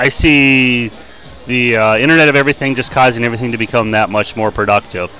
I see the uh, Internet of Everything just causing everything to become that much more productive.